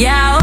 Yeah.